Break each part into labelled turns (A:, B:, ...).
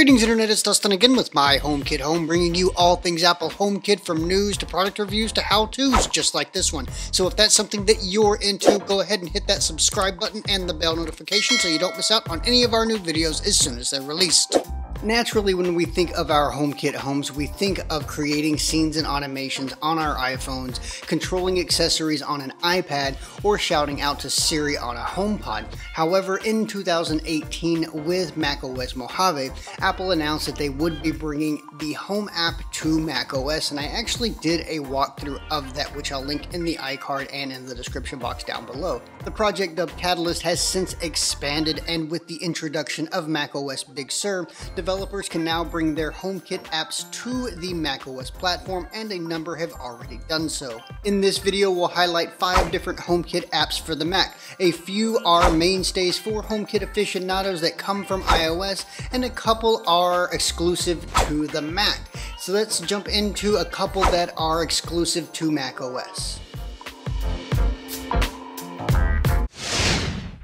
A: Greetings Internet, it's Dustin again with my HomeKit Home, bringing you all things Apple HomeKit from news to product reviews to how-tos, just like this one. So if that's something that you're into, go ahead and hit that subscribe button and the bell notification so you don't miss out on any of our new videos as soon as they're released. Naturally, when we think of our HomeKit homes, we think of creating scenes and automations on our iPhones, controlling accessories on an iPad, or shouting out to Siri on a HomePod. However, in 2018, with macOS Mojave, Apple announced that they would be bringing the Home app to macOS, and I actually did a walkthrough of that, which I'll link in the iCard and in the description box down below. The project dubbed Catalyst has since expanded, and with the introduction of macOS Big Sur, developers can now bring their HomeKit apps to the macOS platform, and a number have already done so. In this video, we'll highlight five different HomeKit apps for the Mac. A few are mainstays for HomeKit aficionados that come from iOS, and a couple are exclusive to the Mac. So let's jump into a couple that are exclusive to macOS.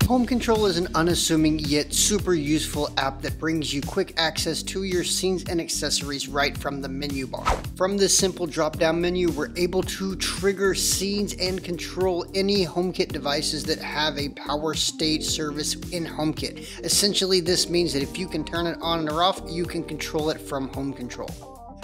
A: Home Control is an unassuming yet super useful app that brings you quick access to your scenes and accessories right from the menu bar. From this simple drop down menu, we're able to trigger scenes and control any HomeKit devices that have a power state service in HomeKit. Essentially, this means that if you can turn it on or off, you can control it from Home Control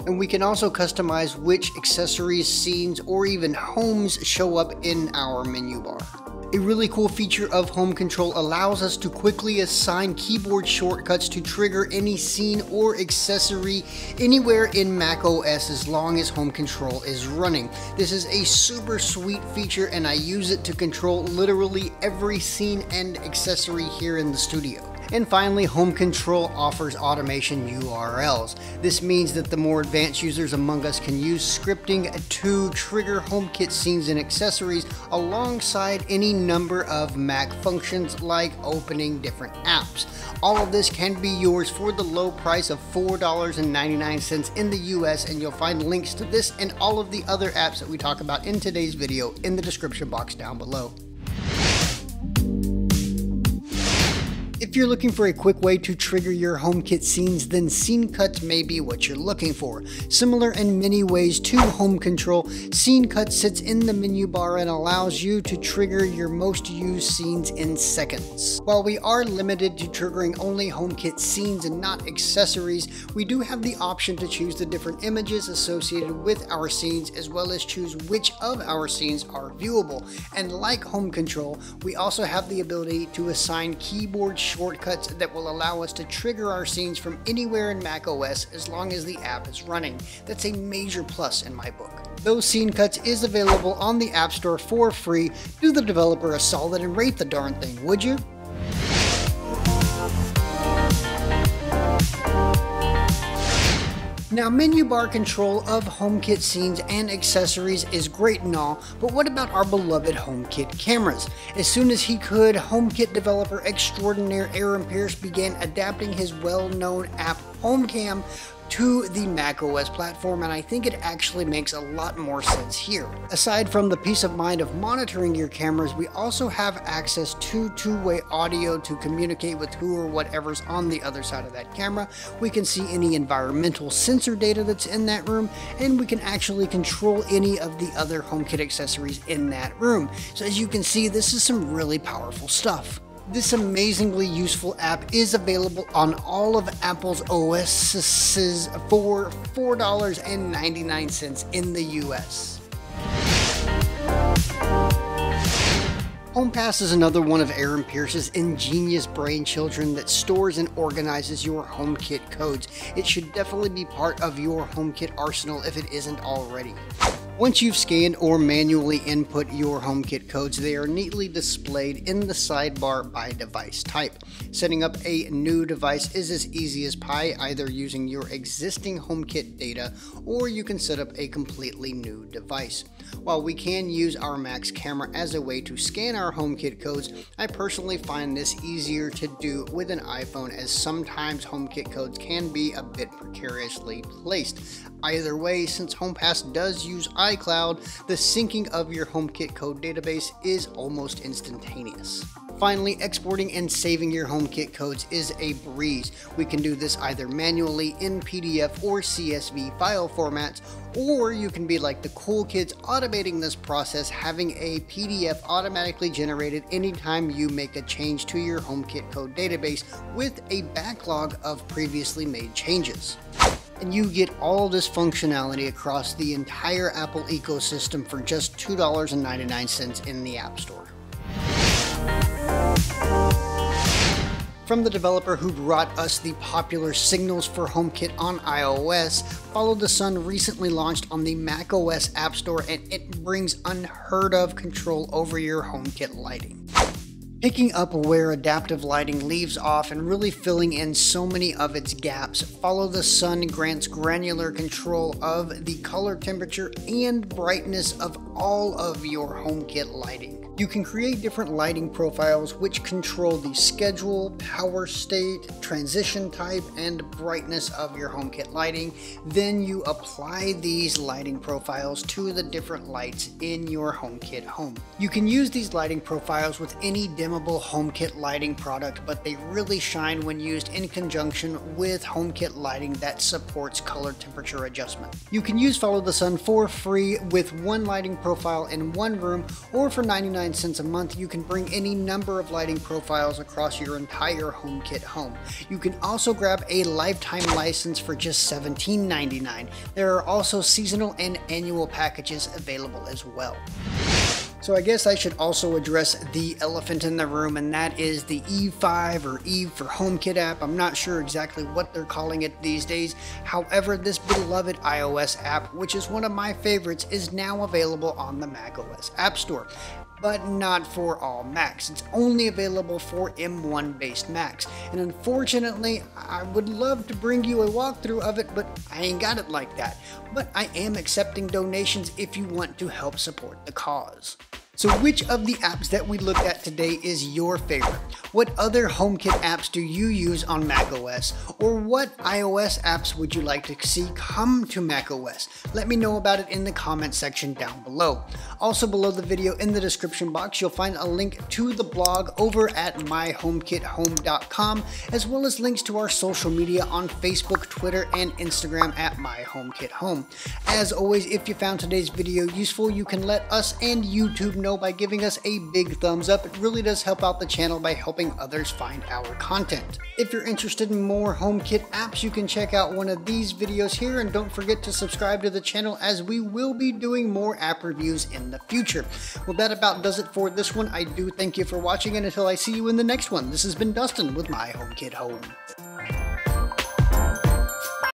A: and we can also customize which accessories, scenes, or even homes show up in our menu bar. A really cool feature of Home Control allows us to quickly assign keyboard shortcuts to trigger any scene or accessory anywhere in Mac OS as long as Home Control is running. This is a super sweet feature and I use it to control literally every scene and accessory here in the studio. And finally, Home Control offers automation URLs. This means that the more advanced users among us can use scripting to trigger HomeKit scenes and accessories alongside any number of Mac functions like opening different apps. All of this can be yours for the low price of $4.99 in the US, and you'll find links to this and all of the other apps that we talk about in today's video in the description box down below. If you're looking for a quick way to trigger your HomeKit scenes, then Scene Cuts may be what you're looking for. Similar in many ways to Home Control, Scene Cut sits in the menu bar and allows you to trigger your most used scenes in seconds. While we are limited to triggering only HomeKit scenes and not accessories, we do have the option to choose the different images associated with our scenes as well as choose which of our scenes are viewable. And like Home Control, we also have the ability to assign keyboard shortcuts that will allow us to trigger our scenes from anywhere in macOS as long as the app is running. That's a major plus in my book. Though Scene Cuts is available on the App Store for free, do the developer a solid and rate the darn thing, would you? Now, menu bar control of HomeKit scenes and accessories is great and all, but what about our beloved HomeKit cameras? As soon as he could, HomeKit developer extraordinaire Aaron Pearce began adapting his well-known app HomeCam to the macOS platform, and I think it actually makes a lot more sense here. Aside from the peace of mind of monitoring your cameras, we also have access to two-way audio to communicate with who or whatever's on the other side of that camera. We can see any environmental sensor data that's in that room, and we can actually control any of the other HomeKit accessories in that room. So as you can see, this is some really powerful stuff. This amazingly useful app is available on all of Apple's OSs for $4.99 in the US. HomePass is another one of Aaron Pearce's ingenious brainchildren that stores and organizes your HomeKit codes. It should definitely be part of your HomeKit arsenal if it isn't already. Once you've scanned or manually input your HomeKit codes, they are neatly displayed in the sidebar by device type. Setting up a new device is as easy as pie, either using your existing HomeKit data or you can set up a completely new device. While we can use our Mac's camera as a way to scan our HomeKit codes, I personally find this easier to do with an iPhone as sometimes HomeKit codes can be a bit precariously placed. Either way, since HomePass does use iCloud, the syncing of your HomeKit code database is almost instantaneous. finally, exporting and saving your HomeKit codes is a breeze. We can do this either manually in PDF or CSV file formats, or you can be like the cool kids automating this process, having a PDF automatically generated anytime you make a change to your HomeKit code database with a backlog of previously made changes and you get all this functionality across the entire Apple ecosystem for just $2.99 in the App Store. From the developer who brought us the popular Signals for HomeKit on iOS, Follow the Sun recently launched on the macOS App Store and it brings unheard of control over your HomeKit lighting picking up where adaptive lighting leaves off and really filling in so many of its gaps. Follow the Sun grants granular control of the color temperature and brightness of all of your HomeKit lighting. You can create different lighting profiles which control the schedule, power state, transition type, and brightness of your HomeKit lighting. Then you apply these lighting profiles to the different lights in your HomeKit home. You can use these lighting profiles with any dimmable HomeKit lighting product, but they really shine when used in conjunction with HomeKit lighting that supports color temperature adjustment. You can use Follow the Sun for free with one lighting profile in one room or for 99 99 cents a month, you can bring any number of lighting profiles across your entire HomeKit home. You can also grab a lifetime license for just $17.99. There are also seasonal and annual packages available as well. So I guess I should also address the elephant in the room, and that is the Eve 5 or Eve for HomeKit app. I'm not sure exactly what they're calling it these days. However, this beloved iOS app, which is one of my favorites, is now available on the macOS App Store but not for all Macs. It's only available for M1 based Macs. And unfortunately, I would love to bring you a walkthrough of it, but I ain't got it like that. But I am accepting donations if you want to help support the cause. So which of the apps that we looked at today is your favorite? What other HomeKit apps do you use on macOS? Or what iOS apps would you like to see come to macOS? Let me know about it in the comment section down below. Also below the video in the description box, you'll find a link to the blog over at myhomekithome.com, as well as links to our social media on Facebook, Twitter, and Instagram at myhomekithome. As always, if you found today's video useful, you can let us and YouTube know by giving us a big thumbs up. It really does help out the channel by helping others find our content. If you're interested in more HomeKit apps, you can check out one of these videos here and don't forget to subscribe to the channel as we will be doing more app reviews in the future. Well, that about does it for this one. I do thank you for watching and until I see you in the next one, this has been Dustin with My HomeKit Home.